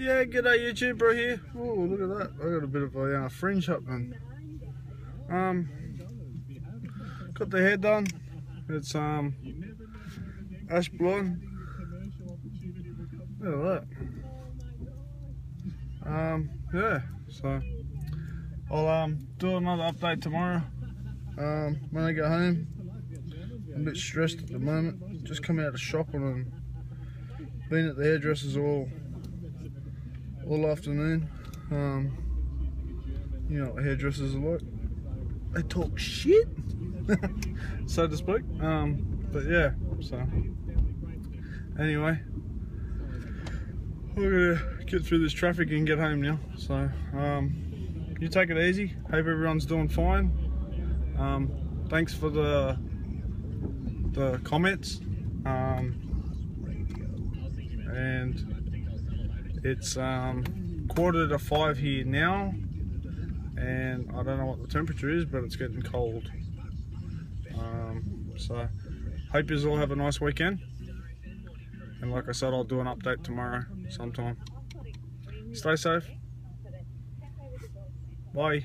Yeah, g'day YouTube, bro here. Oh, look at that. I got a bit of a uh, fringe happening. Um, got the hair done. It's um ash blonde. Look at that. Um, yeah. So I'll um do another update tomorrow. Um, when I get home. I'm a bit stressed at the moment. Just come out of shopping and been at the hairdressers all all afternoon. Um, you know hairdressers are like. They talk shit, so to speak. Um, but yeah, so anyway, we're gonna get through this traffic and get home now. So um, you take it easy. Hope everyone's doing fine. Um, thanks for the the comments. Um, and it's um, quarter to five here now, and I don't know what the temperature is, but it's getting cold. Um, so, hope you all have a nice weekend. And like I said, I'll do an update tomorrow sometime. Stay safe. Bye.